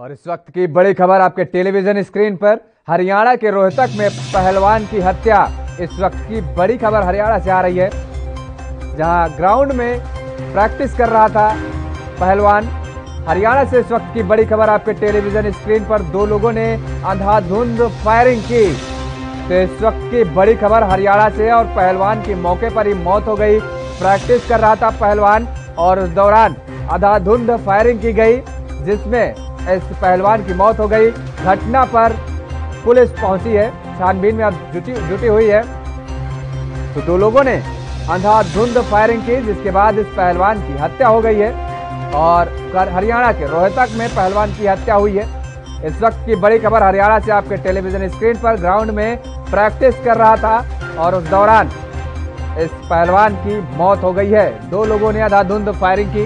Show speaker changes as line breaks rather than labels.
और इस वक्त की बड़ी खबर आपके टेलीविज़न स्क्रीन पर, हरियाणा के रोहतक में पहलवान की हत्या। इस वक्त की बड़ी खबर हरियाणा से आ रही है, जहाँ ग्राउंड में प्रैक्टिस कर रहा था पहलवान। हरियाणा से इस वक्त की बड़ी खबर आपके टेलीविज़न स्क्रीन पर, दो लोगों ने अंधाधुंध फायरिंग की। तो इस वक्त की बड़ी खबर हरियाणा से और पहलवान की मौके पर ही मौत हो गई। प्रैक्टिस कर रहा था पहलवान और उस दौरान अंधाधुंध फायरिंग की गई। जिसमें इस पहलवान की मौत हो गई। घटना पर पुलिस पहुँची है। छानबीन में अब जुटी जुटी हुई है। तो दो लोगों ने अंधाधुंध फायरिंग की, जिसके बाद इस पहलवान की हत्या हो गई है। और हरियाणा के रोहतक में पहलवान की हत्या हुई है। इस वक्त की बड़ी खबर हरियाणा से आपके टेलीविज़न स्क्रीन पर ग्राउंड में प्रैक्टिस कर रहा था और उस दौरान इस पहलवान की मौत हो गई है। दो लोगों ने अंधाधुंध फायरिंग की।